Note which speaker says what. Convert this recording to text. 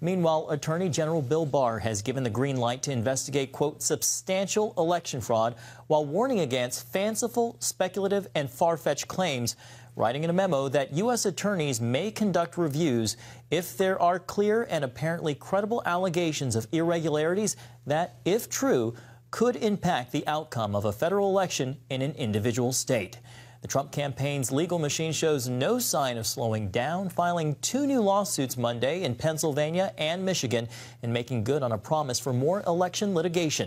Speaker 1: Meanwhile, Attorney General Bill Barr has given the green light to investigate, quote, substantial election fraud while warning against fanciful, speculative, and far fetched claims, writing in a memo that U.S. attorneys may conduct reviews if there are clear and apparently credible allegations of irregularities that, if true, could impact the outcome of a federal election in an individual state. The Trump campaign's legal machine shows no sign of slowing down, filing two new lawsuits Monday in Pennsylvania and Michigan and making good on a promise for more election litigation.